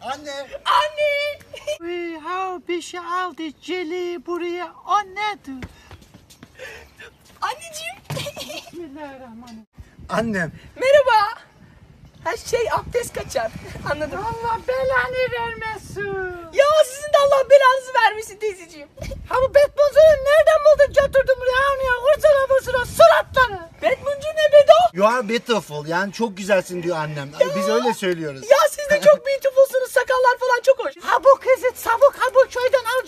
Anne. Anne. Uy, ha bir şey aldı Celi buraya. O nedir? Anneciğim. Bismillahirrahmanirrahim. Annem. Merhaba. Ha şey abdest kaçar. Anladım. Allah belanı vermesin. Ya sizin de Allah belanızı vermesin teyzeciğim. Ha bu Batman'ı nereden buldun götürdün buraya? Avniya vursana vursana suratları. Batman'cı ne bedo? You are beautiful. Yani çok güzelsin diyor annem. Biz öyle söylüyoruz. Ya çok beautifulsunuz. Sakallar falan çok hoş. Ha bu kızı sabuk ha bu köyden avcıtmak